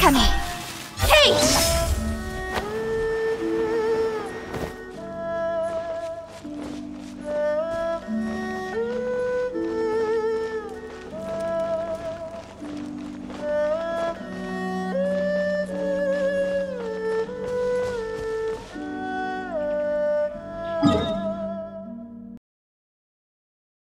감히 헤이!